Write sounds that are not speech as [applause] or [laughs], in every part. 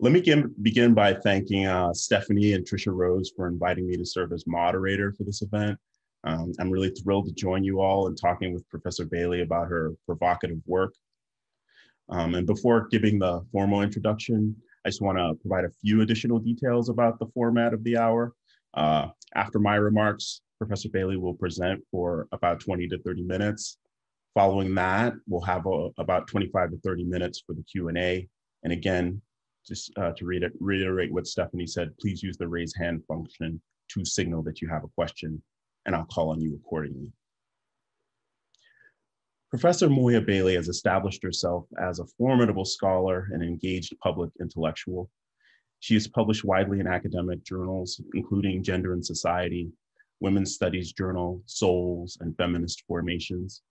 Let me begin by thanking uh, Stephanie and Tricia Rose for inviting me to serve as moderator for this event. Um, I'm really thrilled to join you all in talking with Professor Bailey about her provocative work. Um, and before giving the formal introduction, I just want to provide a few additional details about the format of the hour. Uh, after my remarks, Professor Bailey will present for about 20 to 30 minutes. Following that, we'll have a, about 25 to 30 minutes for the Q&A. And again, just uh, to read it, reiterate what Stephanie said, please use the raise hand function to signal that you have a question and I'll call on you accordingly. Professor Moya Bailey has established herself as a formidable scholar and engaged public intellectual. She has published widely in academic journals, including Gender and Society, Women's Studies Journal, Souls, and Feminist Formations.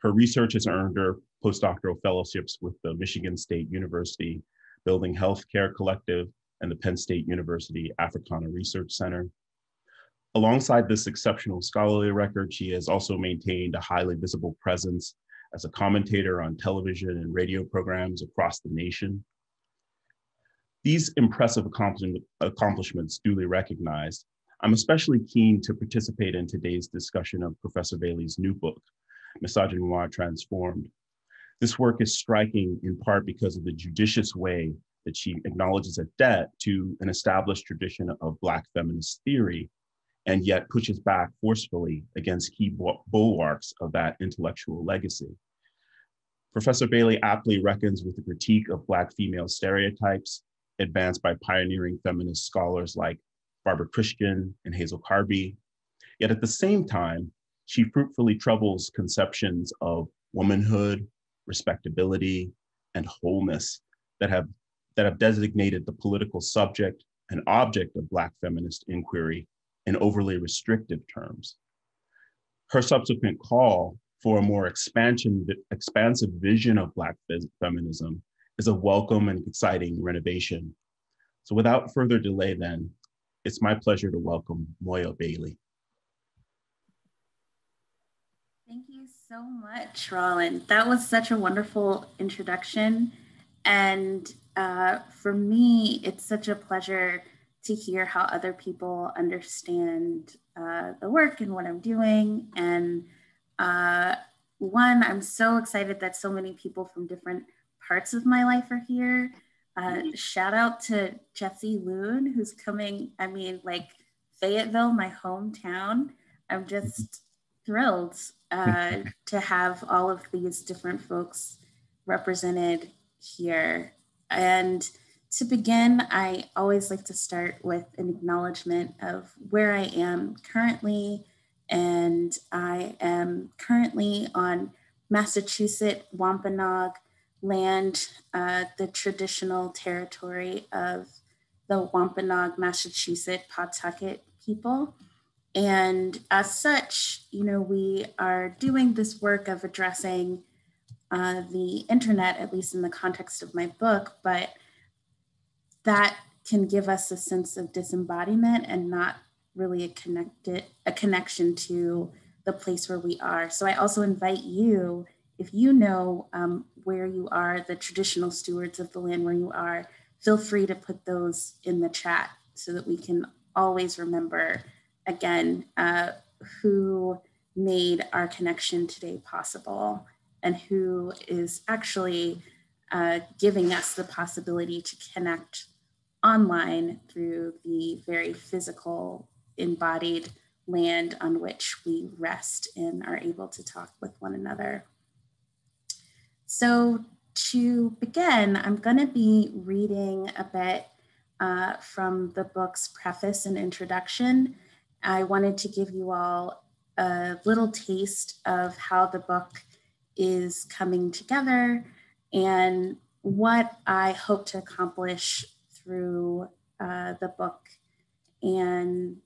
Her research has earned her postdoctoral fellowships with the Michigan State University Building Healthcare Collective and the Penn State University Africana Research Center. Alongside this exceptional scholarly record, she has also maintained a highly visible presence as a commentator on television and radio programs across the nation. These impressive accomplishments duly recognized, I'm especially keen to participate in today's discussion of Professor Bailey's new book, Misogynoir Transformed. This work is striking in part because of the judicious way that she acknowledges a debt to an established tradition of Black feminist theory and yet pushes back forcefully against key bulwarks of that intellectual legacy. Professor Bailey aptly reckons with the critique of Black female stereotypes advanced by pioneering feminist scholars like Barbara Christian and Hazel Carby. Yet at the same time, she fruitfully troubles conceptions of womanhood, respectability, and wholeness that have, that have designated the political subject and object of Black feminist inquiry in overly restrictive terms. Her subsequent call for a more expansion, expansive vision of Black feminism is a welcome and exciting renovation. So without further delay then, it's my pleasure to welcome Moya Bailey. Thank you so much, Rolland. That was such a wonderful introduction. And uh, for me, it's such a pleasure to hear how other people understand uh, the work and what I'm doing. And uh, one, I'm so excited that so many people from different parts of my life are here. Uh, shout out to Jesse Loon, who's coming, I mean, like Fayetteville, my hometown. I'm just thrilled uh, to have all of these different folks represented here. And to begin, I always like to start with an acknowledgement of where I am currently. And I am currently on Massachusetts Wampanoag land, uh, the traditional territory of the Wampanoag, Massachusetts Pawtucket people. And as such, you know, we are doing this work of addressing uh, the internet, at least in the context of my book, but that can give us a sense of disembodiment and not really a connected a connection to the place where we are. So I also invite you, if you know um, where you are, the traditional stewards of the land where you are, feel free to put those in the chat so that we can always remember again uh, who made our connection today possible and who is actually uh, giving us the possibility to connect online through the very physical, embodied land on which we rest and are able to talk with one another. So, to begin, I'm going to be reading a bit uh, from the book's preface and introduction. I wanted to give you all a little taste of how the book is coming together and what I hope to accomplish through uh, the book and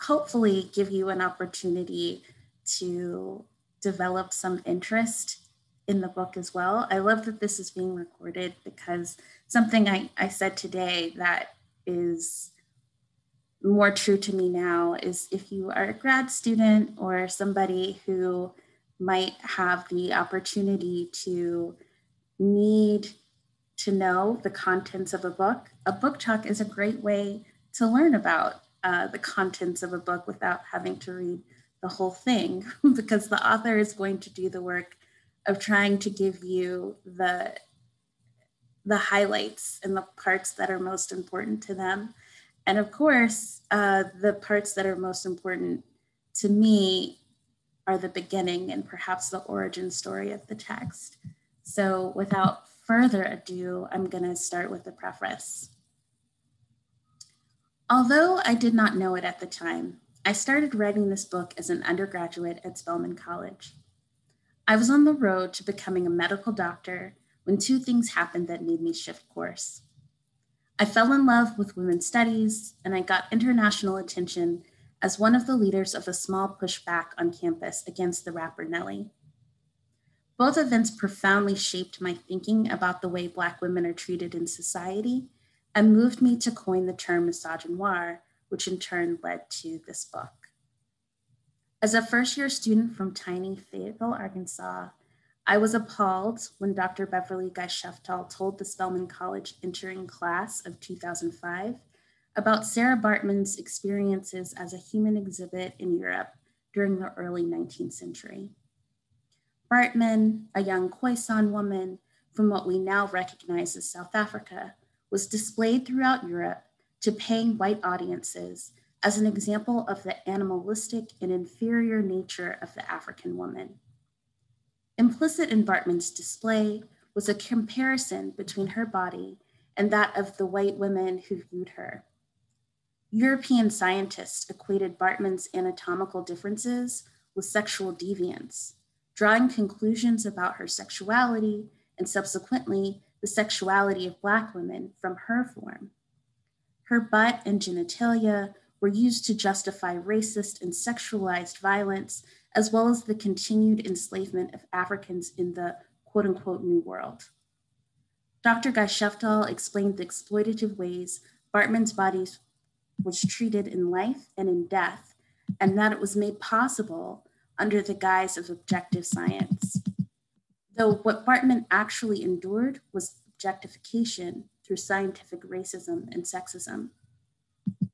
hopefully give you an opportunity to develop some interest in the book as well. I love that this is being recorded because something I, I said today that is more true to me now is if you are a grad student or somebody who might have the opportunity to need to know the contents of a book, a book talk is a great way to learn about uh, the contents of a book without having to read the whole thing [laughs] because the author is going to do the work of trying to give you the the highlights and the parts that are most important to them and of course uh, the parts that are most important to me are the beginning and perhaps the origin story of the text so without further ado i'm going to start with the preface although i did not know it at the time I started writing this book as an undergraduate at Spelman College. I was on the road to becoming a medical doctor when two things happened that made me shift course. I fell in love with women's studies, and I got international attention as one of the leaders of a small pushback on campus against the rapper Nelly. Both events profoundly shaped my thinking about the way Black women are treated in society and moved me to coin the term misogynoir, which in turn led to this book. As a first year student from tiny Fayetteville, Arkansas, I was appalled when Dr. Beverly Guy-Sheftall told the Spelman College entering class of 2005 about Sarah Baartman's experiences as a human exhibit in Europe during the early 19th century. Baartman, a young Khoisan woman from what we now recognize as South Africa, was displayed throughout Europe to paying white audiences as an example of the animalistic and inferior nature of the African woman. Implicit in Baartman's display was a comparison between her body and that of the white women who viewed her. European scientists equated Baartman's anatomical differences with sexual deviance, drawing conclusions about her sexuality and subsequently the sexuality of Black women from her form. Her butt and genitalia were used to justify racist and sexualized violence, as well as the continued enslavement of Africans in the quote unquote New World. Dr. Guy-Sheftall explained the exploitative ways Baartman's body was treated in life and in death, and that it was made possible under the guise of objective science. Though what Baartman actually endured was objectification through scientific racism and sexism. In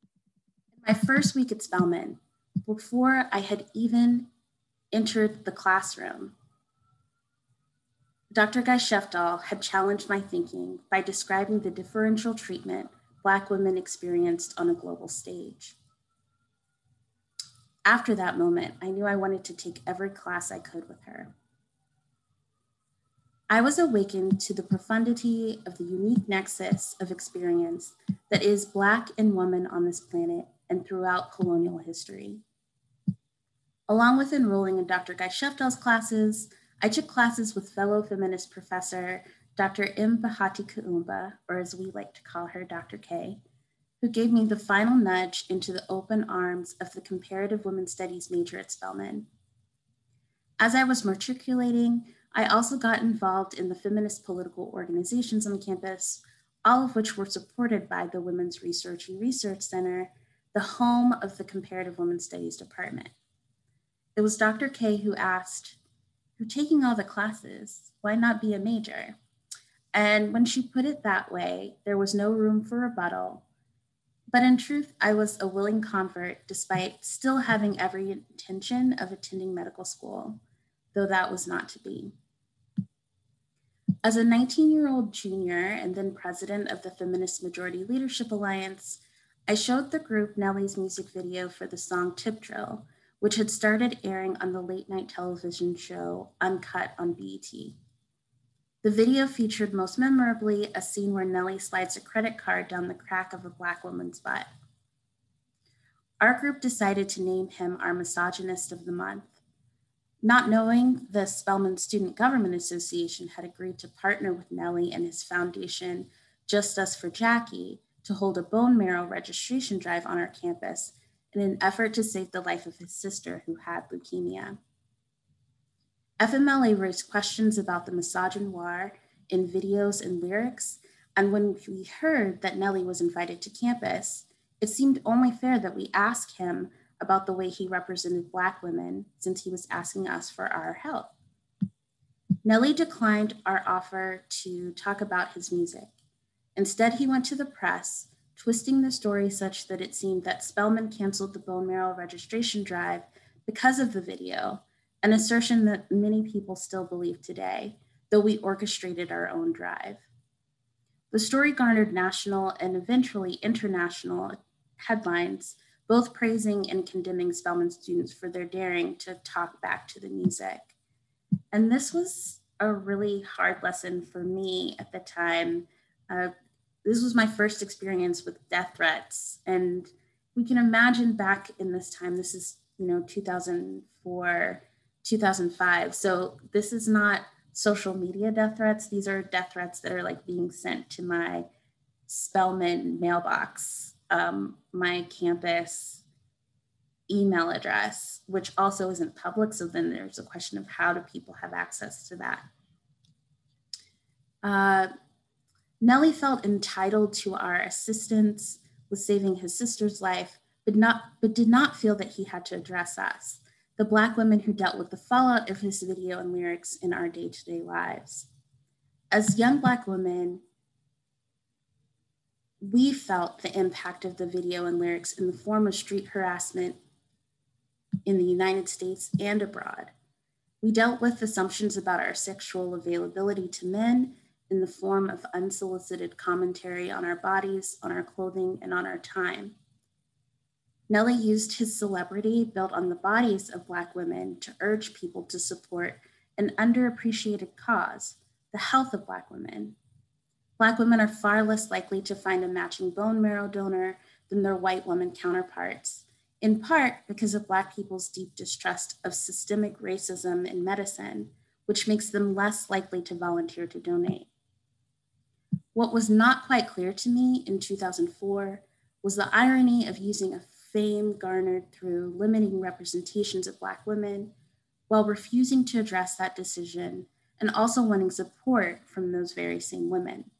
my first week at Spelman, before I had even entered the classroom, Dr. Guy-Sheftall had challenged my thinking by describing the differential treatment Black women experienced on a global stage. After that moment, I knew I wanted to take every class I could with her. I was awakened to the profundity of the unique nexus of experience that is Black and woman on this planet and throughout colonial history. Along with enrolling in Dr. Guy-Sheftall's classes, I took classes with fellow feminist professor Dr. M. Bahati Kuumba, or as we like to call her, Dr. K, who gave me the final nudge into the open arms of the comparative women's studies major at Spelman. As I was matriculating, I also got involved in the feminist political organizations on campus, all of which were supported by the Women's Research and Resource Center, the home of the Comparative Women's Studies Department. It was Dr. K who asked, You're taking all the classes, why not be a major? And when she put it that way, there was no room for rebuttal. But in truth, I was a willing convert despite still having every intention of attending medical school, though that was not to be. As a 19 year old junior and then president of the Feminist Majority Leadership Alliance, I showed the group Nelly's music video for the song Tip Drill, which had started airing on the late night television show Uncut on BET. The video featured most memorably a scene where Nelly slides a credit card down the crack of a Black woman's butt. Our group decided to name him our misogynist of the month not knowing the Spelman Student Government Association had agreed to partner with Nelly and his foundation, Jes Us 4 Jackie, to hold a bone marrow registration drive on our campus in an effort to save the life of his sister who had leukemia. FMLA raised questions about the misogynoir in videos and lyrics, and when we heard that Nelly was invited to campus, it seemed only fair that we ask him about the way he represented Black women since he was asking us for our help. Nelly declined our offer to talk about his music. Instead, he went to the press, twisting the story such that it seemed that Spelman canceled the bone marrow registration drive because of the video, an assertion that many people still believe today, though we orchestrated our own drive. The story garnered national and eventually international headlines, both praising and condemning Spelman students for their daring to talk back to the music. And this was a really hard lesson for me at the time. Uh, this was my first experience with death threats. And we can imagine back in this time, this is, you know, 2004, 2005. So this is not social media death threats. These are death threats that are like being sent to my Spelman mailbox, um, my campus email address, which also isn't public. So then there's a question of how do people have access to that? Uh, Nelly felt entitled to our assistance with saving his sister's life, but, not, but did not feel that he had to address us the Black women who dealt with the fallout of his video and lyrics in our day to day lives. As young Black women, we felt the impact of the video and lyrics in the form of street harassment in the United States and abroad. We dealt with assumptions about our sexual availability to men in the form of unsolicited commentary on our bodies, on our clothing, and on our time. Nelly used his celebrity built on the bodies of Black women to urge people to support an underappreciated cause, the health of Black women. Black women are far less likely to find a matching bone marrow donor than their white woman counterparts, in part because of Black people's deep distrust of systemic racism in medicine, which makes them less likely to volunteer to donate. What was not quite clear to me in 2004 was the irony of using a fame garnered through limiting representations of Black women while refusing to address that decision and also wanting support from those very same women.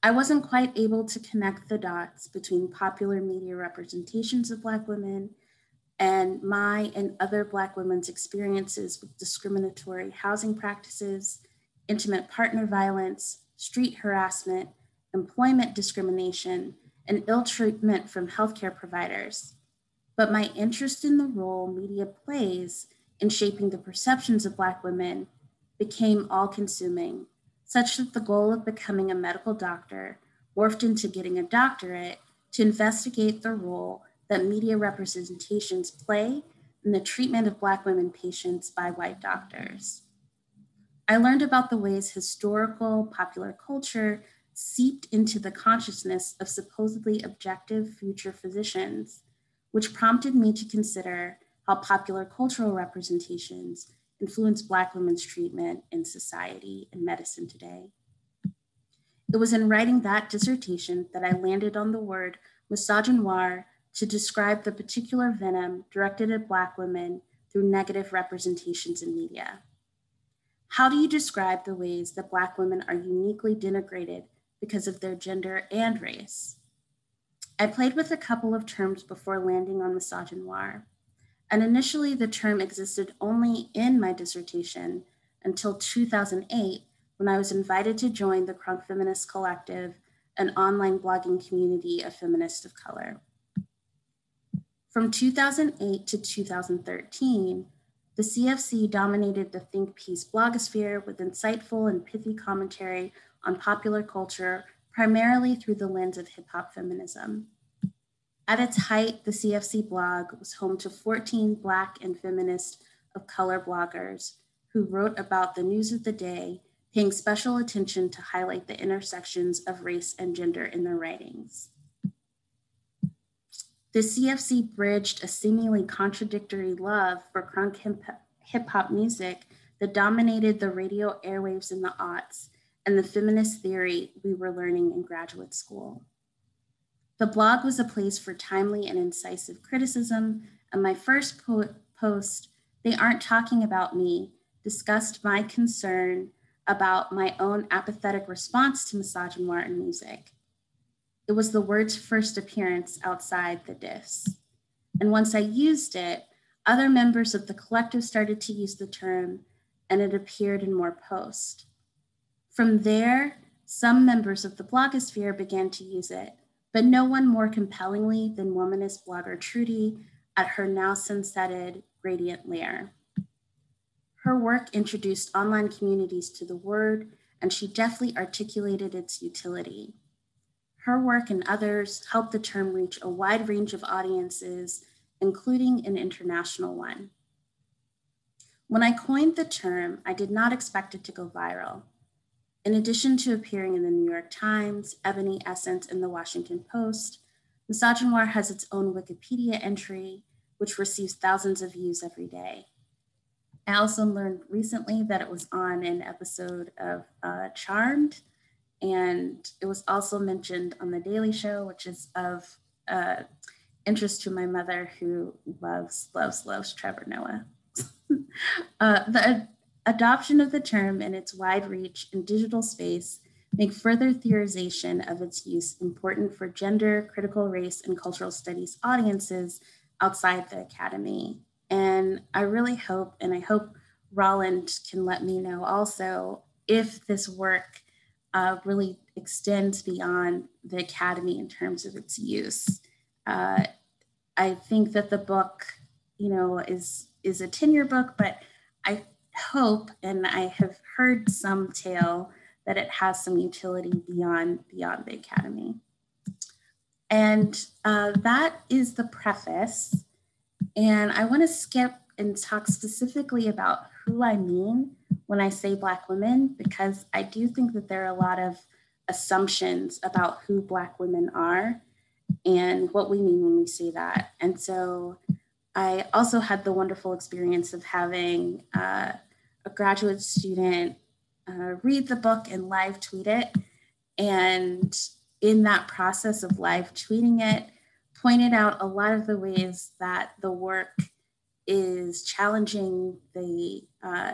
I wasn't quite able to connect the dots between popular media representations of Black women and my and other Black women's experiences with discriminatory housing practices, intimate partner violence, street harassment, employment discrimination, and ill treatment from healthcare providers. But my interest in the role media plays in shaping the perceptions of Black women became all consuming, such that the goal of becoming a medical doctor morphed into getting a doctorate to investigate the role that media representations play in the treatment of Black women patients by white doctors. I learned about the ways historical popular culture seeped into the consciousness of supposedly objective future physicians, which prompted me to consider how popular cultural representations influence Black women's treatment in society and medicine today. It was in writing that dissertation that I landed on the word misogynoir to describe the particular venom directed at Black women through negative representations in media. How do you describe the ways that Black women are uniquely denigrated because of their gender and race. I played with a couple of terms before landing on misogynoir, and initially the term existed only in my dissertation until 2008 when I was invited to join the Crunk Feminist Collective, an online blogging community of feminists of color. From 2008 to 2013, the CFC dominated the think piece blogosphere with insightful and pithy commentary on popular culture, primarily through the lens of hip hop feminism. At its height, the CFC blog was home to 14 Black and feminist of color bloggers who wrote about the news of the day, paying special attention to highlight the intersections of race and gender in their writings. The CFC bridged a seemingly contradictory love for crunk hip hop music that dominated the radio airwaves in the aughts and the feminist theory we were learning in graduate school. The blog was a place for timely and incisive criticism, and my first po- post, They Aren't Talking About Me, discussed my concern about my own apathetic response to misogynoir in music. It was the word's first appearance outside the diffs. And once I used it, other members of the collective started to use the term and it appeared in more posts. From there, some members of the blogosphere began to use it, but no one more compellingly than womanist blogger Trudy at her now sunsetted Gradient Lair. Her work introduced online communities to the word, and she deftly articulated its utility. Her work and others helped the term reach a wide range of audiences, including an international one. When I coined the term, I did not expect it to go viral. In addition to appearing in the New York Times, Ebony Essence, and the Washington Post, Misogynoir has its own Wikipedia entry, which receives thousands of views every day. I also learned recently that it was on an episode of uh, Charmed, and it was also mentioned on The Daily Show, which is of uh, interest to my mother, who loves, loves, loves Trevor Noah. [laughs] uh, the adoption of the term and its wide reach in digital space make further theorization of its use important for gender, critical race, and cultural studies audiences outside the academy and I really hope, and I hope Rolland can let me know also if this work uh, really extends beyond the academy in terms of its use. Uh, I think that the book, you know, is is a tenure book, but I hope and I have heard some tale that it has some utility beyond beyond the academy. And uh, that is the preface. And I want to skip and talk specifically about who I mean when I say Black women, because I do think that there are a lot of assumptions about who Black women are and what we mean when we say that. And so I also had the wonderful experience of having uh, a graduate student uh, read the book and live tweet it. And in that process of live tweeting it, pointed out a lot of the ways that the work is challenging the uh,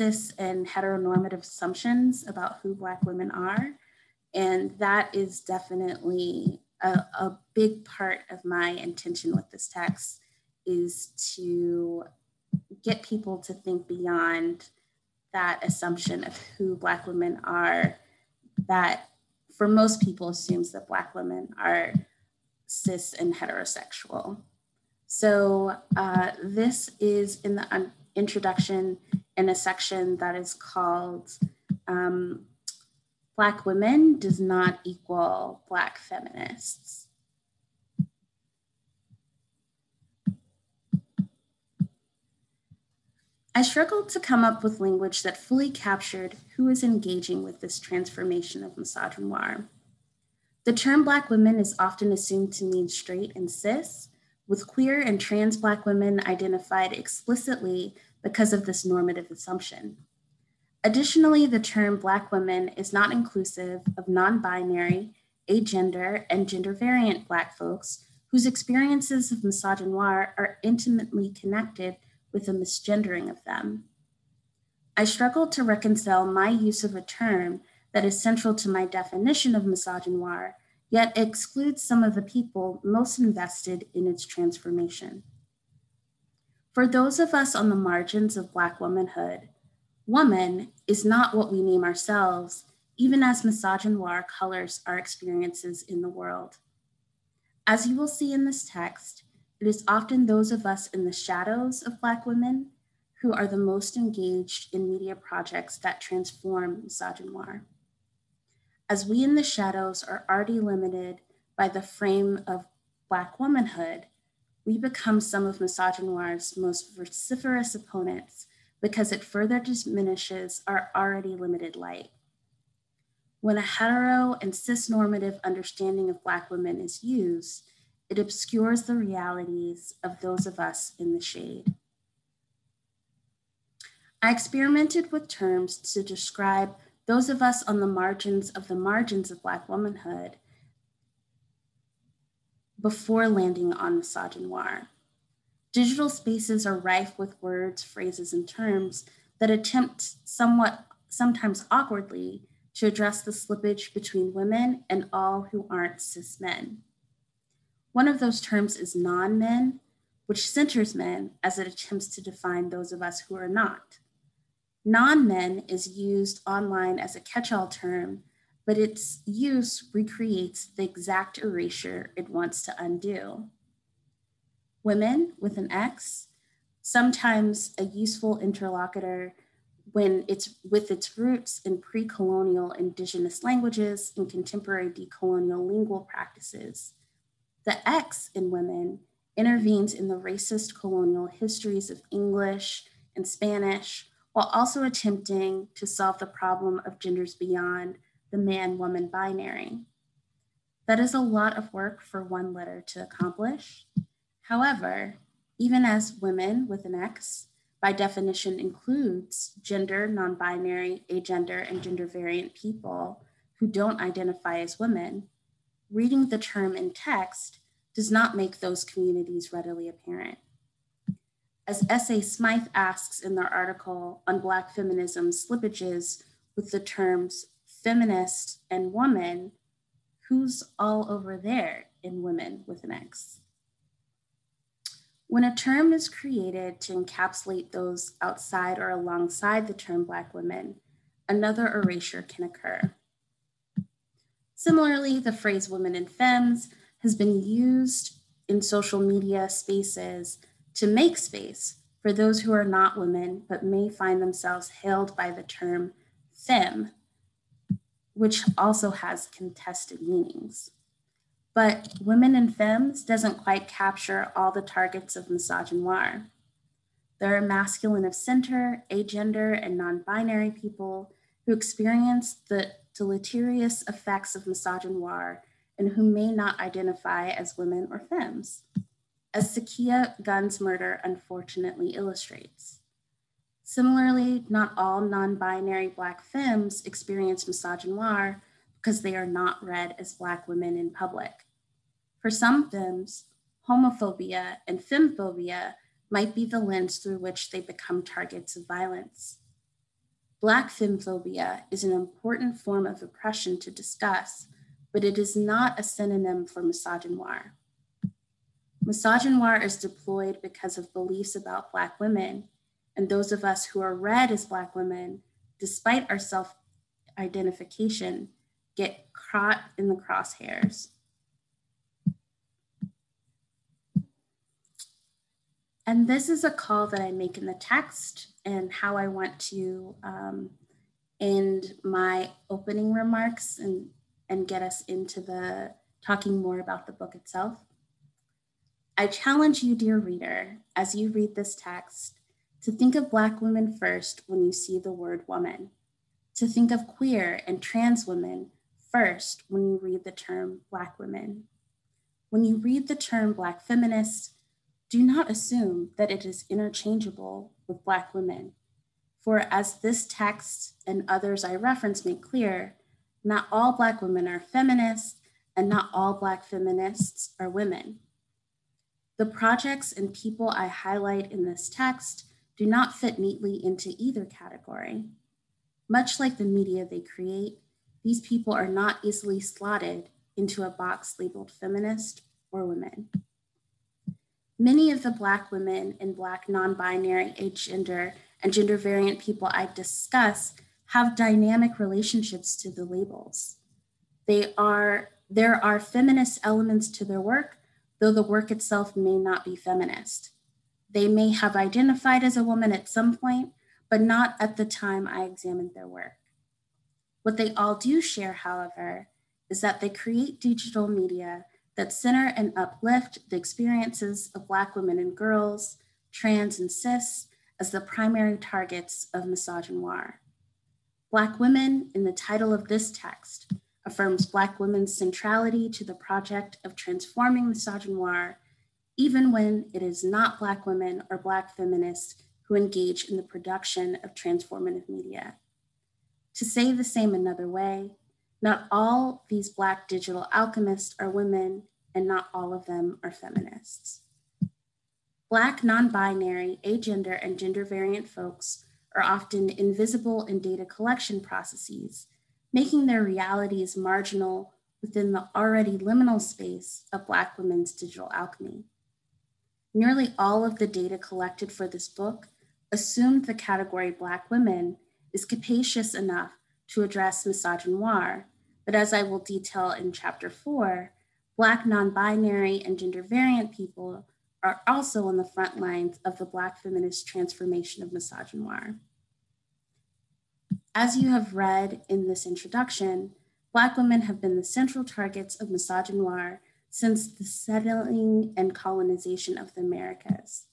cis and heteronormative assumptions about who Black women are. And that is definitely a, a big part of my intention with this text is to get people to think beyond that assumption of who Black women are that for most people assumes that Black women are cis and heterosexual. So uh, this is in the introduction in a section that is called um, Black Women Does Not Equal Black Feminists. I struggled to come up with language that fully captured who is engaging with this transformation of misogynoir. The term Black women is often assumed to mean straight and cis, with queer and trans Black women identified explicitly because of this normative assumption. Additionally, the term Black women is not inclusive of non binary, agender, and gender variant Black folks whose experiences of misogynoir are intimately connected with the misgendering of them. I struggled to reconcile my use of a term that is central to my definition of misogynoir yet excludes some of the people most invested in its transformation. For those of us on the margins of Black womanhood, woman is not what we name ourselves, even as misogynoir colors our experiences in the world. As you will see in this text, it is often those of us in the shadows of Black women who are the most engaged in media projects that transform misogynoir as we in the shadows are already limited by the frame of Black womanhood, we become some of misogynoir's most vociferous opponents because it further diminishes our already limited light. When a hetero and cis-normative understanding of Black women is used, it obscures the realities of those of us in the shade. I experimented with terms to describe those of us on the margins of the margins of Black womanhood before landing on misogynoir. Digital spaces are rife with words, phrases, and terms that attempt somewhat, sometimes awkwardly, to address the slippage between women and all who aren't cis men. One of those terms is non men, which centers men as it attempts to define those of us who are not. Non men is used online as a catch all term, but its use recreates the exact erasure it wants to undo. Women with an X, sometimes a useful interlocutor when it's with its roots in pre-colonial indigenous languages and contemporary decolonial lingual practices. The X in women intervenes in the racist colonial histories of English and Spanish, while also attempting to solve the problem of genders beyond the man woman binary. That is a lot of work for one letter to accomplish. However, even as women with an X, by definition includes gender, non binary, agender, and gender variant people who don't identify as women, reading the term in text does not make those communities readily apparent. As S.A. Smythe asks in their article on Black feminism slippages with the terms feminist and woman, who's all over there in women with an X? When a term is created to encapsulate those outside or alongside the term Black women, another erasure can occur. Similarly, the phrase women and femmes has been used in social media spaces to make space for those who are not women but may find themselves hailed by the term femme, which also has contested meanings. But women and femmes doesn't quite capture all the targets of misogynoir. There are masculine of center, agender, and non binary people who experience the deleterious effects of misogynoir and who may not identify as women or femmes, as Sakia Gunn's murder unfortunately illustrates. Similarly, not all non binary Black femmes experience misogynoir because they are not read as Black women in public. For some femmes, homophobia and femmephobia might be the lens through which they become targets of violence. Black femmephobia is an important form of oppression to discuss but it is not a synonym for misogynoir. Misogynoir is deployed because of beliefs about Black women, and those of us who are read as Black women, despite our self identification, get caught in the crosshairs. And this is a call that I make in the text and how I want to um, end my opening remarks and and get us into the talking more about the book itself. I challenge you, dear reader, as you read this text, to think of Black women first when you see the word woman, to think of queer and trans women first when you read the term Black women. When you read the term Black feminist, do not assume that it is interchangeable with Black women. For as this text and others I reference make clear, not all Black women are feminists, and not all Black feminists are women. The projects and people I highlight in this text do not fit neatly into either category. Much like the media they create, these people are not easily slotted into a box labeled feminist or women. Many of the Black women and Black non binary, agender, and gender variant people I discuss have dynamic relationships to the labels. They are, there are feminist elements to their work, though the work itself may not be feminist. They may have identified as a woman at some point, but not at the time I examined their work. What they all do share, however, is that they create digital media that center and uplift the experiences of Black women and girls, trans and cis, as the primary targets of misogynoir. Black Women, in the title of this text, affirms Black women's centrality to the project of transforming misogynoir, even when it is not Black women or Black feminists who engage in the production of transformative media. To say the same another way, not all these Black digital alchemists are women, and not all of them are feminists. Black non binary, agender, and gender variant folks are often invisible in data collection processes, making their realities marginal within the already liminal space of Black women's digital alchemy. Nearly all of the data collected for this book assumed the category Black women is capacious enough to address misogynoir, but as I will detail in chapter four, Black non-binary and gender variant people are also on the front lines of the Black feminist transformation of misogynoir. As you have read in this introduction, Black women have been the central targets of misogynoir since the settling and colonization of the Americas.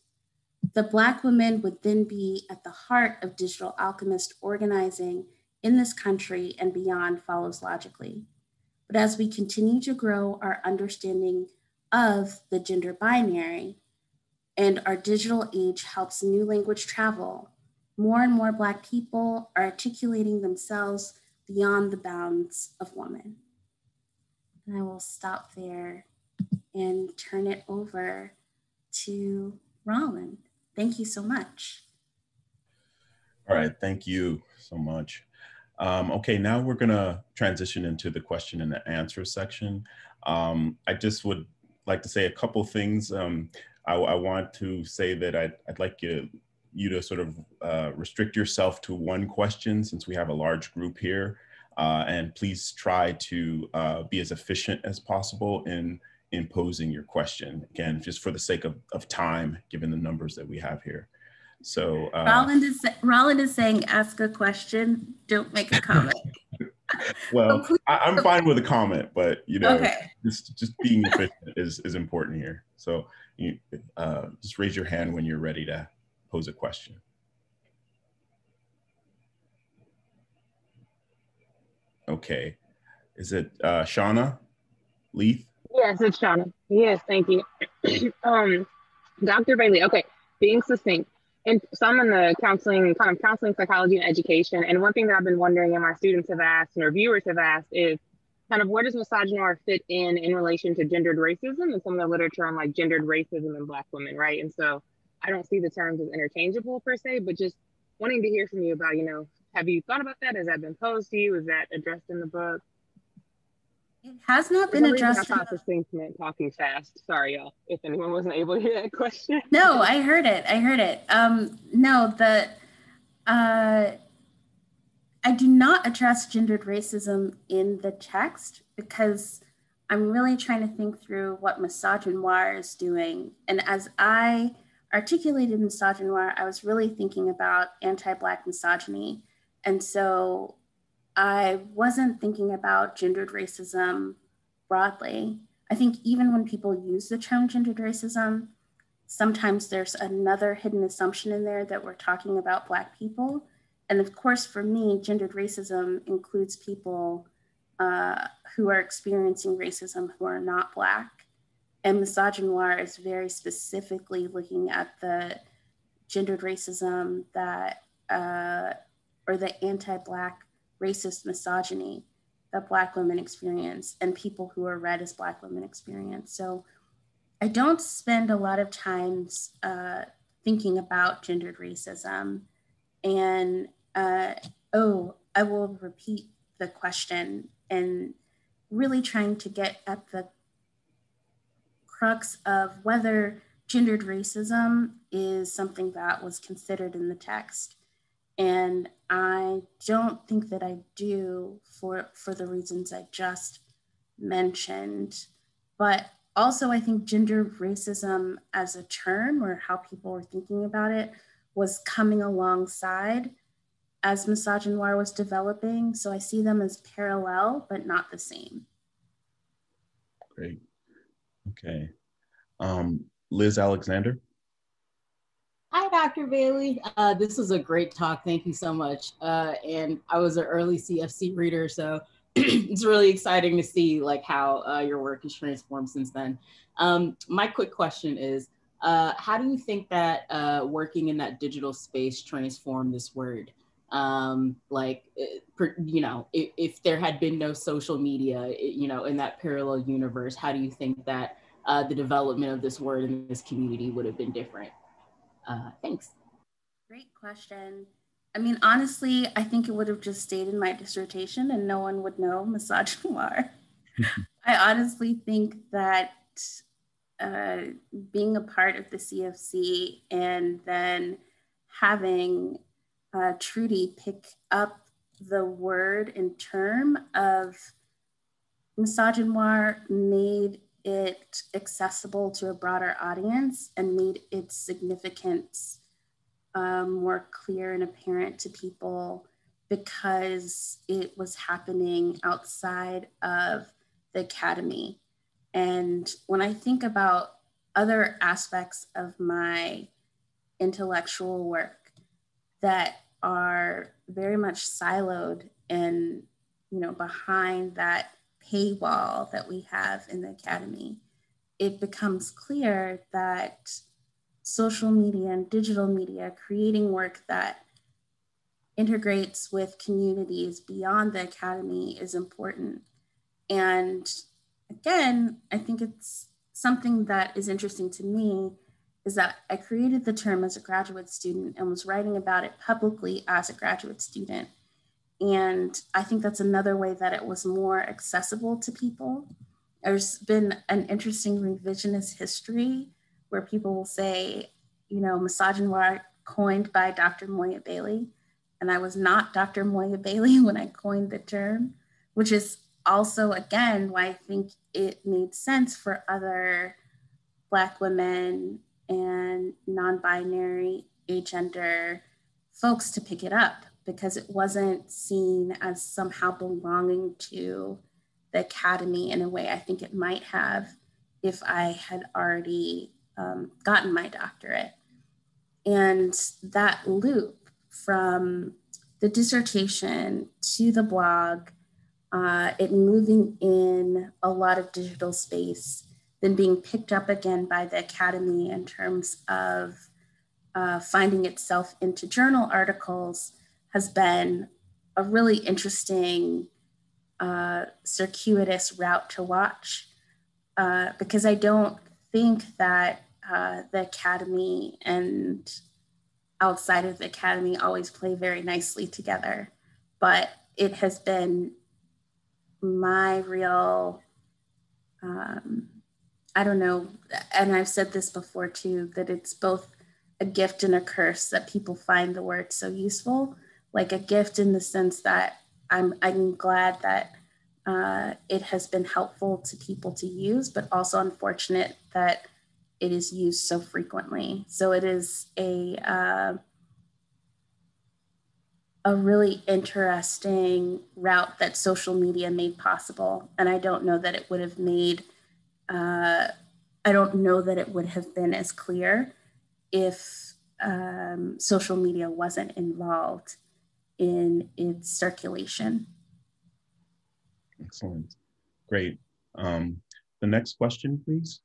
The Black women would then be at the heart of digital alchemist organizing in this country and beyond follows logically. But as we continue to grow our understanding of the gender binary and our digital age helps new language travel, more and more Black people are articulating themselves beyond the bounds of woman. And I will stop there and turn it over to Rolland. Thank you so much. All right, thank you so much. Um, okay, now we're gonna transition into the question and the answer section. Um, I just would like to say a couple things. Um, I, I, want to say that I'd, I'd like you, you to sort of uh, restrict yourself to one question since we have a large group here. Uh, and please try to uh, be as efficient as possible in, in posing your question. Again, just for the sake of, of time, given the numbers that we have here. So uh, Rolland is Rolland is saying, ask a question, don't make a comment. [laughs] well, I, am fine with a comment, but you know, okay. just just being efficient is is important here. So you uh, just raise your hand when you're ready to pose a question. Okay. Is it uh, Shauna Leith? Yes, it's Shauna. Yes, thank you. [clears throat] um, Dr. Bailey, okay, being succinct. And so I'm in the counseling, kind of counseling, psychology, and education. And one thing that I've been wondering, and my students have asked, and our viewers have asked, is kind of where does misogynoir fit in in relation to gendered racism and some of the literature on like gendered racism and Black women, right? And so I don't see the terms as interchangeable per se, but just wanting to hear from you about, you know, have you thought about that? Has that been posed to you? Is that addressed in the book? It has not been addressed. I thing meant talking fast. Sorry, y'all, if anyone wasn't able to hear that [laughs] question. No, I heard it. I heard it. Um, no, the uh, I do not address gendered racism in the text because I'm really trying to think through what misogynoir is doing. And as I articulated misogynoir, I was really thinking about anti-Black misogyny. And so I wasn't thinking about gendered racism broadly. I think even when people use the term gendered racism, sometimes there's another hidden assumption in there that we're talking about Black people. And of course, for me, gendered racism includes people uh, who are experiencing racism who are not Black. And misogynoir is very specifically looking at the gendered racism that, uh, or the anti Black racist misogyny that Black women experience and people who are read as Black women experience. So I don't spend a lot of times uh, thinking about gendered racism. And uh, oh, I will repeat the question and really trying to get at the crux of whether gendered racism is something that was considered in the text. And I don't think that I do for, for the reasons I just mentioned. But also, I think gender racism as a term or how people were thinking about it was coming alongside as misogynoir was developing. So I see them as parallel, but not the same. Great. Okay. Um, Liz Alexander. Hi, Dr. Bailey. Uh, this was a great talk. Thank you so much. Uh, and I was an early CFC reader, so [clears throat] it's really exciting to see like how uh, your work has transformed since then. Um, my quick question is, uh, how do you think that uh, working in that digital space transformed this word? Um, like, uh, you know, if, if, there had been no social media, you know, in that parallel universe, how do you think that the development of this word in this community would have been different? Uh, thanks. Great question. I mean, honestly, I think it would have just stayed in my dissertation and no one would know misogynoir. [laughs] [laughs] I honestly think that uh, being a part of the CFC and then having uh, Trudy pick up the word and term of misogynoir made it accessible to a broader audience and made its significance um, more clear and apparent to people because it was happening outside of the academy. And when I think about other aspects of my intellectual work that are very much siloed and you know behind that paywall that we have in the academy. It becomes clear that social media and digital media creating work that integrates with communities beyond the academy is important. And again i think it's something that is interesting to me is that I created the term as a graduate student and was writing about it publicly as a graduate student. And I think that's another way that it was more accessible to people. There's been an interesting revisionist history where people will say, you know, misogynoir coined by Dr. Moya Bailey. And I was not Dr. Moya Bailey [laughs] when I coined the term, which is also, again, why I think it made sense for other Black women and non binary, agender folks to pick it up because it wasn't seen as somehow belonging to the academy in a way I think it might have if I had already um, gotten my doctorate. And that loop from the dissertation to the blog, uh, it moving in a lot of digital space then being picked up again by the Academy in terms of uh, finding itself into journal articles has been a really interesting uh, circuitous route to watch uh, because I don't think that uh, the Academy and outside of the Academy always play very nicely together. But it has been my real um, I don't know, and I've said this before too, that it's both a gift and a curse that people find the word so useful. Like a gift in the sense that I'm I'm glad that uh, it has been helpful to people to use, but also unfortunate that it is used so frequently. So it is a uh, a really interesting route that social media made possible, and I don't know that it would have made uh, I don't know that it would have been as clear if um, social media wasn't involved in its circulation. Excellent. Great. Um, the next question, please.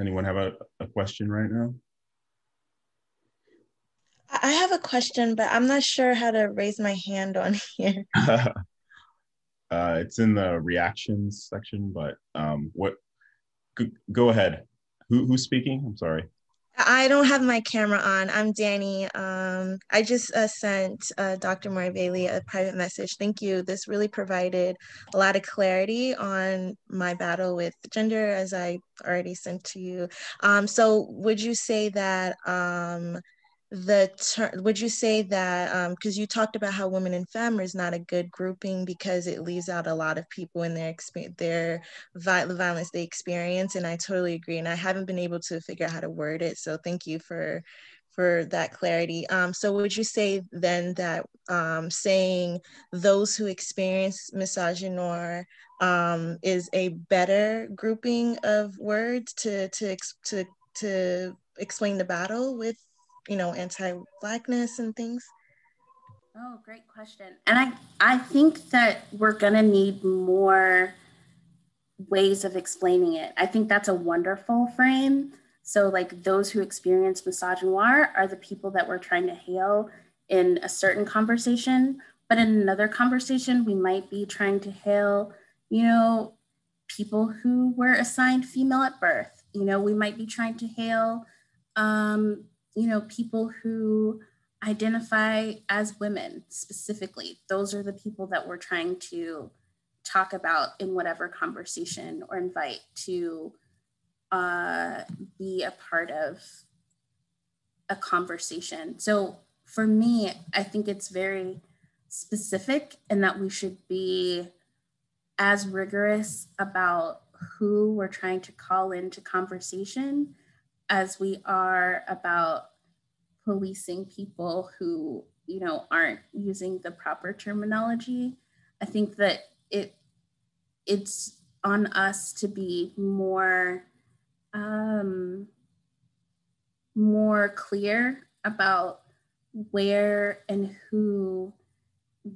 Anyone have a, a question right now? I have a question, but I'm not sure how to raise my hand on [laughs] here. [laughs] uh, it's in the reactions section, but um, what? Go ahead. Who, who's speaking? I'm sorry. I don't have my camera on. I'm Danny. Um, I just uh, sent uh, Dr. Moya Bailey a private message. Thank you. This really provided a lot of clarity on my battle with gender, as I already sent to you. Um, so, would you say that? The term would you say that because um, you talked about how women in femme is not a good grouping because it leaves out a lot of people in their experience their violence they experience and i totally agree and i haven't been able to figure out how to word it so thank you for for that clarity. Um, so would you say then that um, saying those who experience misogynoir um, is a better grouping of words to to to to explain the battle with you know, anti-blackness and things? Oh, great question. And I, I think that we're gonna need more ways of explaining it. I think that's a wonderful frame. So like those who experience misogynoir are the people that we're trying to hail in a certain conversation. But in another conversation, we might be trying to hail, you know, people who were assigned female at birth. You know, we might be trying to hail um, you know, people who identify as women specifically. Those are the people that we're trying to talk about in whatever conversation or invite to uh, be a part of a conversation. So for me, I think it's very specific and that we should be as rigorous about who we're trying to call into conversation as we are about policing people who you know aren't using the proper terminology i think that it it's on us to be more um more clear about where and who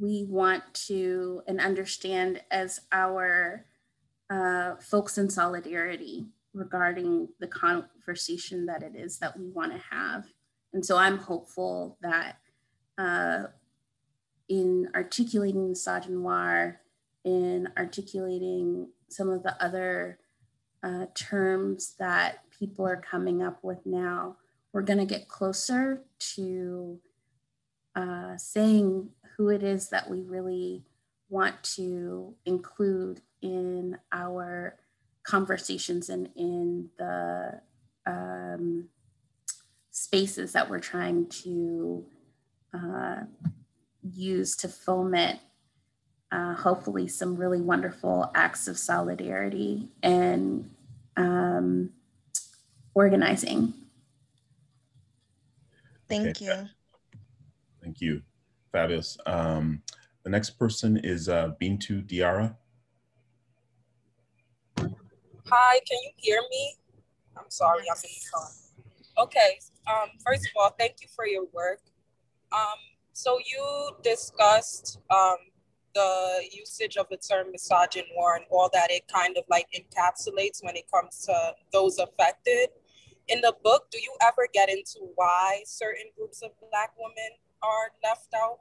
we want to and understand as our uh, folks in solidarity regarding the conversation that it is that we want to have. And so I'm hopeful that uh, in articulating misogynoir, in articulating some of the other uh, terms that people are coming up with now, we're going to get closer to uh, saying who it is that we really want to include in our conversations and in the um, spaces that we're trying to uh, use to foment uh, hopefully some really wonderful acts of solidarity and um, organizing. Thank Okay. you. Thank you. Fabulous. Um, the next person is uh, Bintu Diara. Hi, can you hear me? I'm sorry, I'm in the car. Okay, um, first of all, thank you for your work. Um, so you discussed um, the usage of the term misogynoir and all that it kind of like encapsulates when it comes to those affected. In the book, do you ever get into why certain groups of Black women are left out?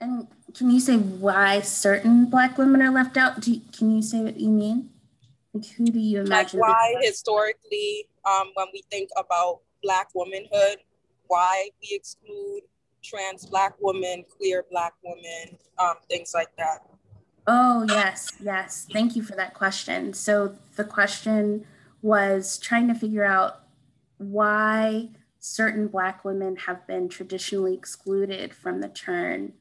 And can you say why certain Black women are left out? Do you, can you say what you mean? Who do you Like why historically, um, when we think about Black womanhood, why we exclude trans Black women, queer Black women, um, things like that. Oh, yes, yes. Thank you for that question. So the question was trying to figure out why certain Black women have been traditionally excluded from the term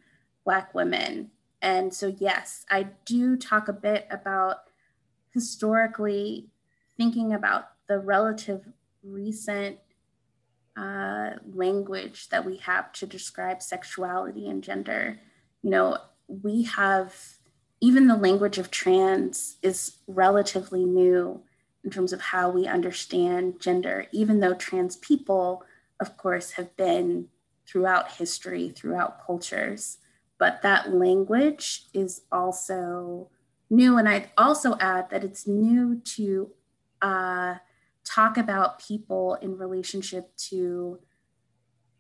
Black women. And so, yes, I do talk a bit about historically thinking about the relative recent uh, language that we have to describe sexuality and gender. You know, we have even the language of trans is relatively new in terms of how we understand gender, even though trans people, of course, have been throughout history, throughout cultures. But that language is also new. And I'd also add that it's new to uh, talk about people in relationship to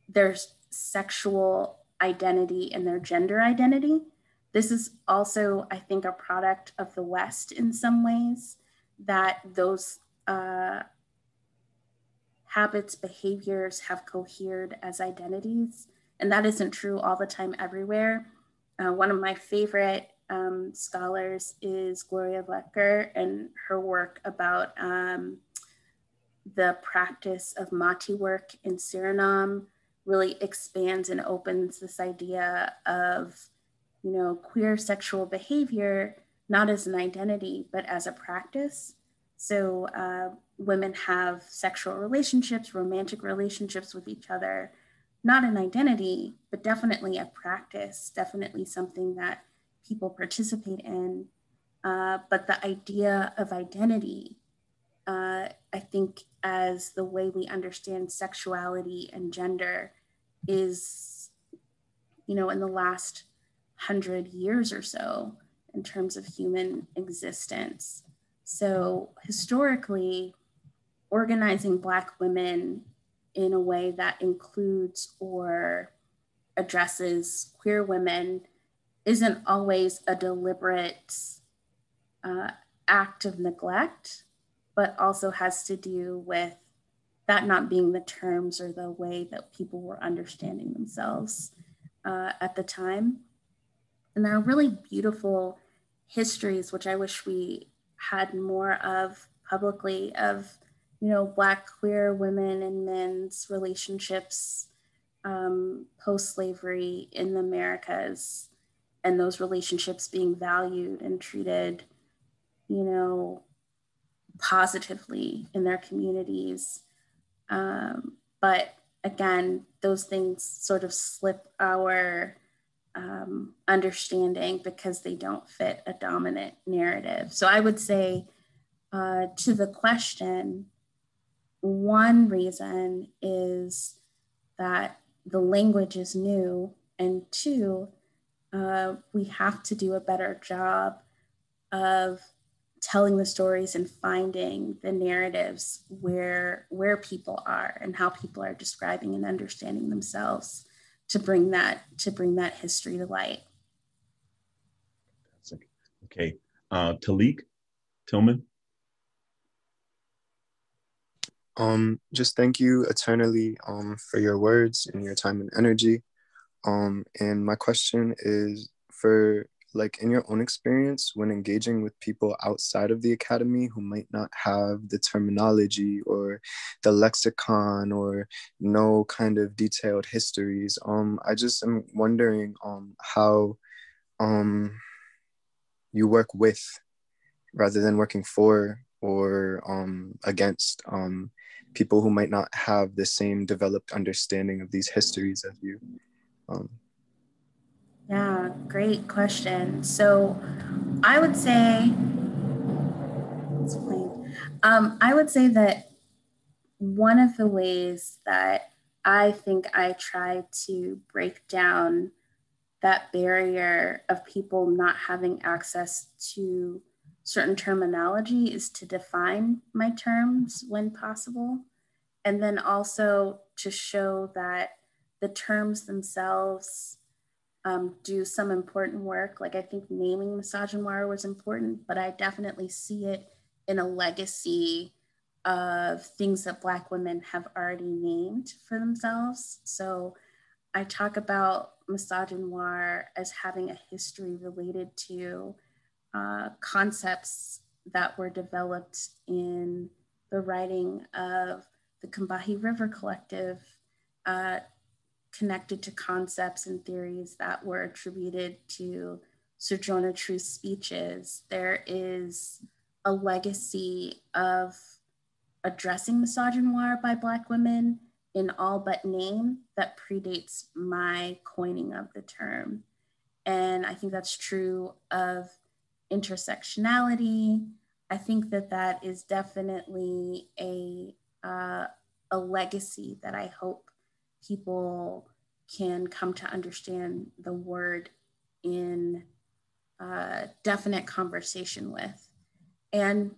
their sexual identity and their gender identity. This is also, I think, a product of the West in some ways, that those uh, habits, behaviors have cohered as identities. And that isn't true all the time everywhere. Uh, one of my favorite um, scholars is Gloria Wekker and her work about um, the practice of Mati work in Suriname really expands and opens this idea of, you know, queer sexual behavior, not as an identity, but as a practice. So uh, women have sexual relationships, romantic relationships with each other, not an identity, but definitely a practice, definitely something that people participate in. Uh, but the idea of identity, uh, I think, as the way we understand sexuality and gender is, you know, in the last hundred years or so in terms of human existence. So historically, organizing Black women in a way that includes or addresses queer women isn't always a deliberate uh, act of neglect, but also has to do with that not being the terms or the way that people were understanding themselves uh, at the time. And there are really beautiful histories, which I wish we had more of publicly, of you know Black queer women and men's relationships um, post slavery in the Americas, and those relationships being valued and treated, you know, positively in their communities. Um, but again, those things sort of slip our um, understanding because they don't fit a dominant narrative. So I would say uh, to the question, one reason is that the language is new, and two, uh, we have to do a better job of telling the stories and finding the narratives where where people are and how people are describing and understanding themselves to bring that to bring that history to light. Okay, uh, Talik Tillman. Um, just thank you eternally um, for your words and your time and energy. Um, and my question is for like in your own experience when engaging with people outside of the academy who might not have the terminology or the lexicon or no kind of detailed histories um i just am wondering um how um you work with rather than working for or um against um people who might not have the same developed understanding of these histories as you um yeah, great question. So I would say, um, I would say that one of the ways that I think I try to break down that barrier of people not having access to certain terminology is to define my terms when possible. And then also to show that the terms themselves um, do some important work. Like I think naming misogynoir was important, but I definitely see it in a legacy of things that Black women have already named for themselves. So I talk about misogynoir as having a history related to uh, concepts that were developed in the writing of the Combahee River Collective, uh, connected to concepts and theories that were attributed to Sojourner Truth's speeches. There is a legacy of addressing misogynoir by Black women in all but name that predates my coining of the term. And I think that's true of intersectionality. I think that that is definitely a, uh, a legacy that I hope people can come to understand the word in uh, definite conversation with. And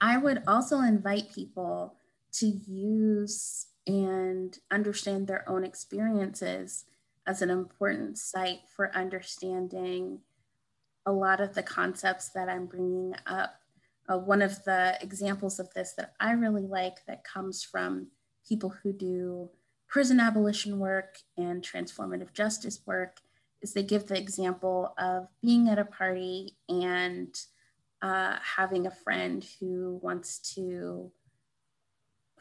I would also invite people to use and understand their own experiences as an important site for understanding a lot of the concepts that I'm bringing up. Uh, one of the examples of this that I really like that comes from people who do prison abolition work and transformative justice work is they give the example of being at a party and uh, having a friend who wants to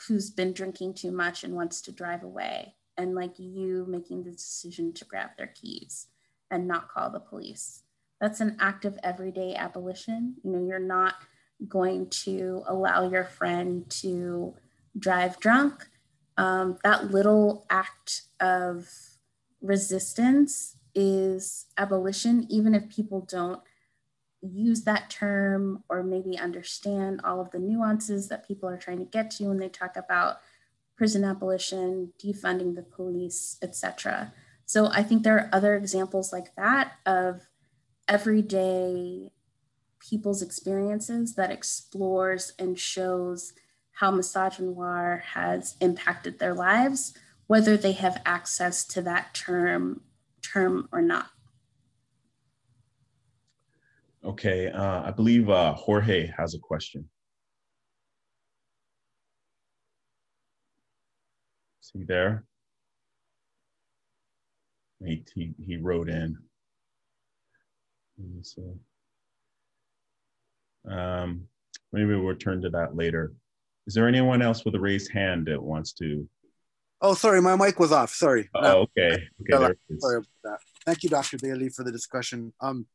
who's been drinking too much and wants to drive away and like you making the decision to grab their keys and not call the police. That's an act of everyday abolition. You know you're not going to allow your friend to drive drunk um, that little act of resistance is abolition, even if people don't use that term or maybe understand all of the nuances that people are trying to get to when they talk about prison abolition, defunding the police, etc. So I think there are other examples like that of everyday people's experiences that explores and shows how misogynoir has impacted their lives, whether they have access to that term term or not. Okay, uh, I believe uh, Jorge has a question. See there? He, he, he wrote in. Um, maybe we'll turn to that later. Is there anyone else with a raised hand that wants to? Oh, sorry, my mic was off. Sorry. Oh, okay. Okay. [laughs] Sorry about that. Thank you, Dr. Bailey, for the discussion. Um,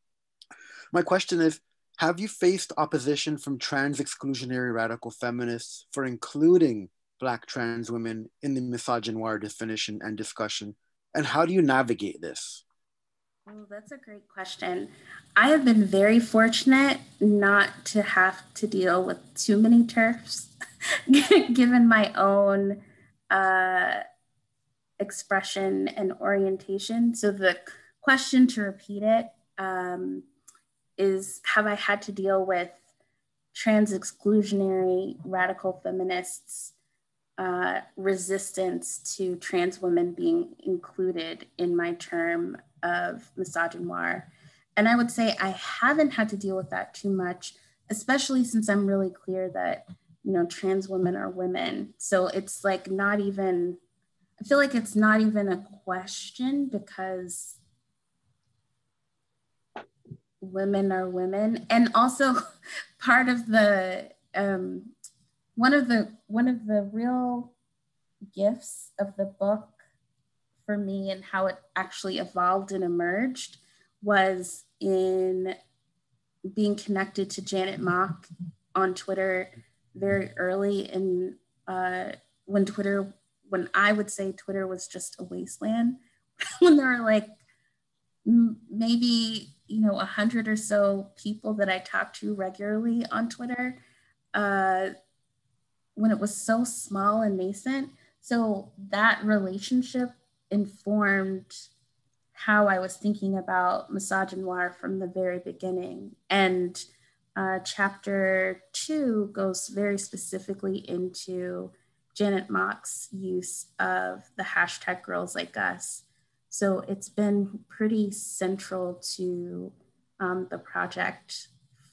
my question is, have you faced opposition from trans exclusionary radical feminists for including Black trans women in the misogynoir definition and discussion? And how do you navigate this? Oh, that's a great question. I have been very fortunate not to have to deal with too many TERFs, [laughs] given my own uh, expression and orientation. So the question to repeat it um, is: Have I had to deal with trans exclusionary radical feminists uh, resistance to trans women being included in my term of misogynoir. And I would say I haven't had to deal with that too much, especially since I'm really clear that, you know, trans women are women. So it's like not even, I feel like it's not even a question because women are women. And also [laughs] part of the, um, one of the one of the real gifts of the book for me and how it actually evolved and emerged was in being connected to Janet Mock on Twitter very early in uh, when Twitter, when I would say Twitter was just a wasteland, [laughs] when there were like maybe you know a hundred or so people that I talked to regularly on Twitter. Uh, when it was so small and nascent. So that relationship informed how I was thinking about misogynoir from the very beginning. And uh, chapter two goes very specifically into Janet Mock's use of the hashtag girls like us. So it's been pretty central to um, the project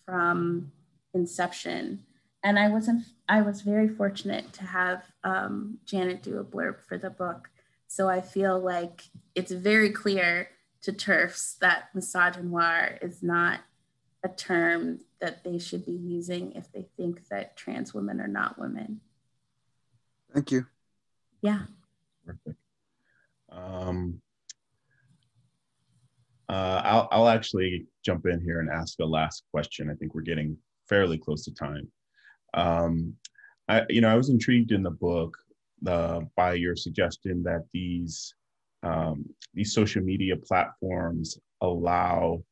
from inception and I was I was very fortunate to have um, Janet do a blurb for the book. So I feel like it's very clear to TERFs that misogynoir is not a term that they should be using if they think that trans women are not women. Thank you. Yeah. Perfect. Um, uh, I'll, I'll actually jump in here and ask a last question. I think we're getting fairly close to time. Um, I, you know, I was intrigued in the book uh, by your suggestion that these um, these social media platforms allow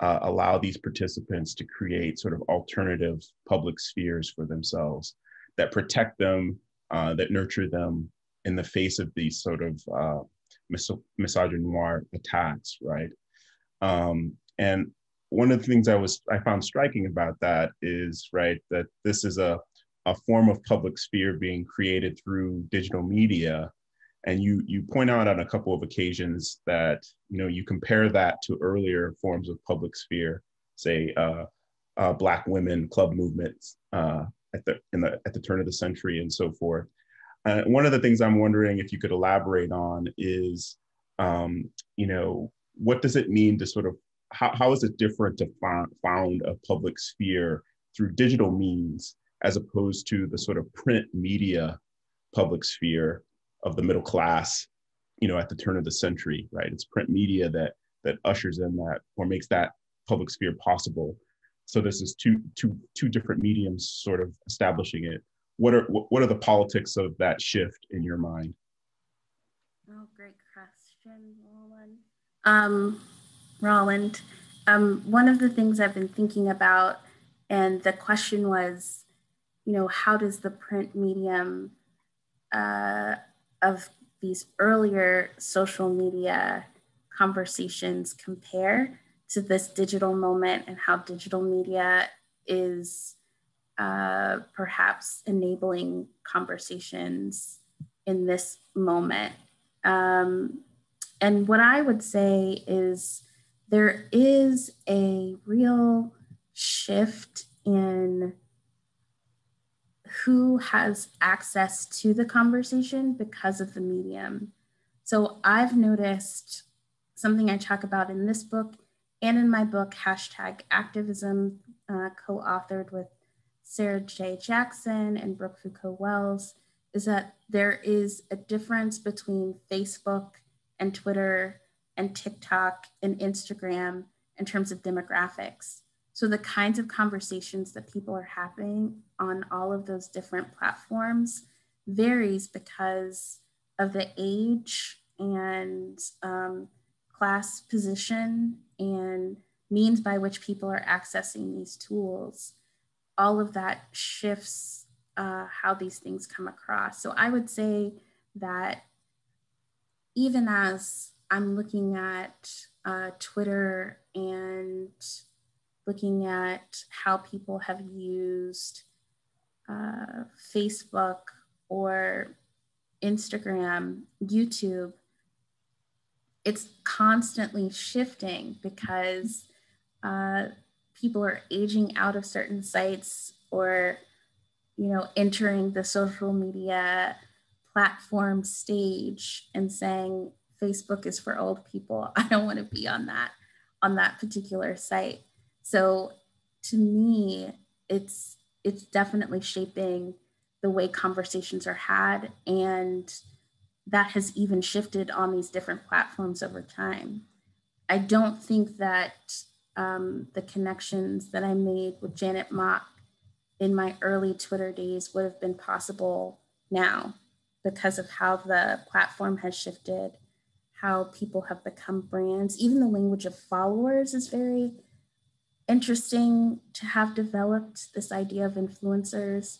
uh, allow these participants to create sort of alternative public spheres for themselves that protect them, uh, that nurture them in the face of these sort of uh, mis- misogynoir attacks, right? Um, and one of the things I was I found striking about that is right that this is a a form of public sphere being created through digital media and you you point out on a couple of occasions that you know you compare that to earlier forms of public sphere say uh, uh, black women club movements uh, at the in the at the turn of the century and so forth. Uh, one of the things i'm wondering if you could elaborate on is um, you know what does it mean to sort of how, how is it different to found, found a public sphere through digital means as opposed to the sort of print media public sphere of the middle class you know at the turn of the century right? It's print media that that ushers in that or makes that public sphere possible. So this is two two two different mediums sort of establishing it. What are what are the politics of that shift in your mind? Oh great question Rolland. Um Rolland. Um, one of the things I've been thinking about, and the question was, you know, how does the print medium uh, of these earlier social media conversations compare to this digital moment and how digital media is uh, perhaps enabling conversations in this moment. Um, and what I would say is there is a real shift in who has access to the conversation because of the medium. So I've noticed something I talk about in this book and in my book, Hashtag Activism, uh, co authored with Sarah J. Jackson and Brooke Foucault Wells, is that there is a difference between Facebook and Twitter and TikTok and Instagram in terms of demographics. So the kinds of conversations that people are having on all of those different platforms varies because of the age and um, class position and means by which people are accessing these tools. All of that shifts uh, how these things come across. So I would say that even as I'm looking at uh, Twitter and looking at how people have used uh, Facebook or Instagram, YouTube, it's constantly shifting because uh, people are aging out of certain sites or you know entering the social media platform stage and saying facebook is for old people. [laughs] I don't want to be on that on that particular site so to me it's it's definitely shaping the way conversations are had and that has even shifted on these different platforms over time. I don't think that um, the connections that I made with Janet Mock in my early Twitter days would have been possible now because of how the platform has shifted, how people have become brands. Even the language of followers is very interesting to have developed this idea of influencers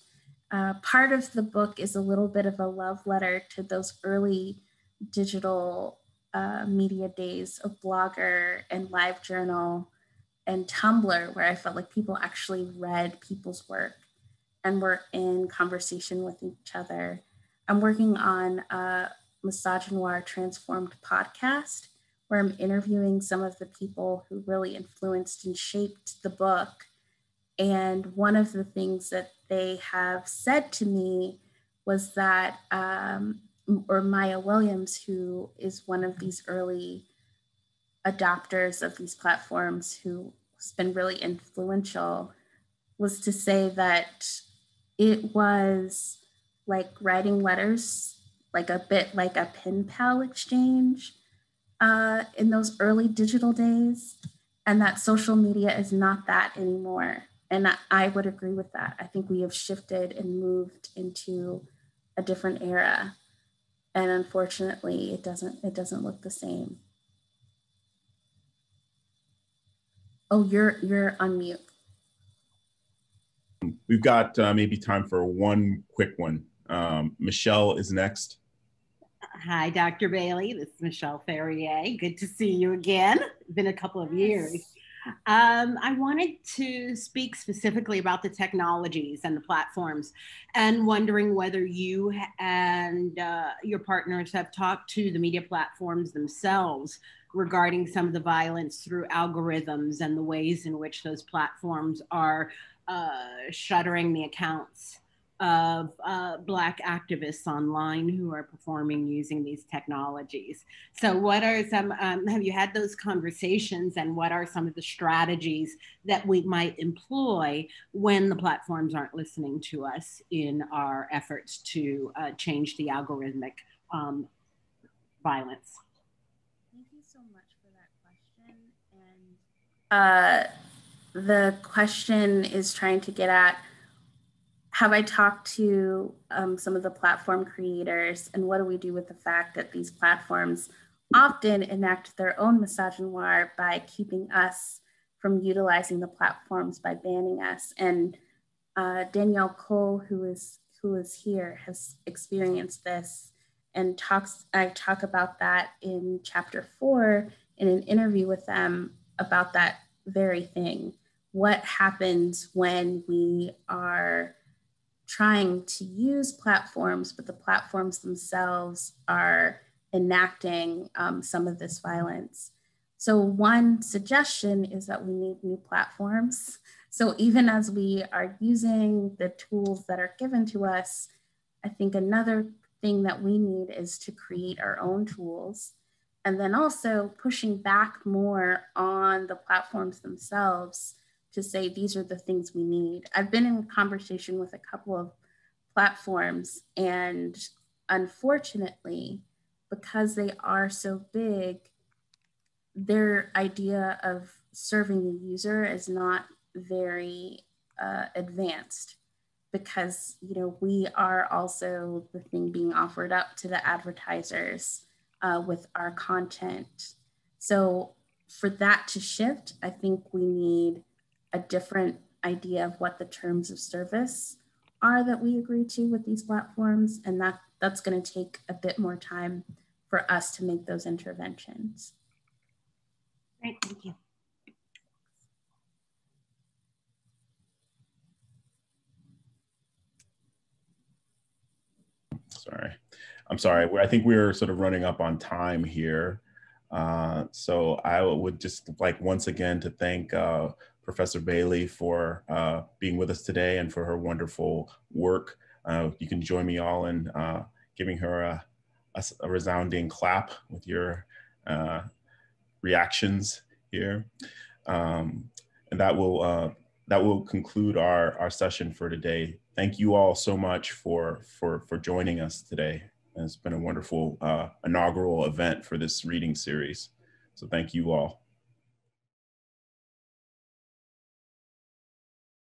uh, part of the book is a little bit of a love letter to those early digital uh, media days of Blogger and LiveJournal and Tumblr, where I felt like people actually read people's work and were in conversation with each other. I'm working on a Misogynoir Transformed podcast, where I'm interviewing some of the people who really influenced and shaped the book. And one of the things that they have said to me was that, um, or Maya Williams, who is one of these early adopters of these platforms who has been really influential, was to say that it was like writing letters, like a bit like a pen pal exchange uh, in those early digital days, and that social media is not that anymore and I, would agree with that. I think we have shifted and moved into a different era, and unfortunately, it doesn't it doesn't look the same. Oh, you're you're on mute. We've got uh, maybe time for one quick one. Um, Michelle is next. Hi, Dr. Bailey. This is Michelle Ferrier. Good to see you again. Been a couple of years. Um, I wanted to speak specifically about the technologies and the platforms and wondering whether you and uh, your partners have talked to the media platforms themselves regarding some of the violence through algorithms and the ways in which those platforms are uh, shuttering the accounts of uh, Black activists online who are performing using these technologies. So, what are some, um, have you had those conversations, and what are some of the strategies that we might employ when the platforms aren't listening to us in our efforts to uh, change the algorithmic um, violence? Thank you so much for that question. And uh, the question is trying to get at have I talked to um, some of the platform creators and what do we do with the fact that these platforms often enact their own misogynoir by keeping us from utilizing the platforms by banning us. And uh, Danielle Cole, who is who is here, has experienced this and talks. I talk about that in chapter four in an interview with them about that very thing. What happens when we are trying to use platforms, but the platforms themselves are enacting um, some of this violence. So, one suggestion is that we need new platforms. So, even as we are using the tools that are given to us, I think another thing that we need is to create our own tools. and then also pushing back more on the platforms themselves to say these are the things we need. I've been in conversation with a couple of platforms, and unfortunately, because they are so big, their idea of serving the user is not very uh, advanced because you know we are also the thing being offered up to the advertisers uh, with our content so for that to shift i think we need a different idea of what the terms of service are that we agree to with these platforms and that that's going to take a bit more time for us to make those interventions great thank you sorry. I'm sorry. I think we're sort of running up on time here. Uh, so I would just like once again to thank uh, Professor Bailey for uh, being with us today and for her wonderful work. Uh, you can join me all in uh, giving her a, a, a, resounding clap with your uh, reactions here. Um, and that will that will conclude our, our session for today thank you all so much for for for joining us today. It's been a wonderful uh, inaugural event for this reading series. So thank you all.